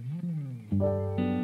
Mm.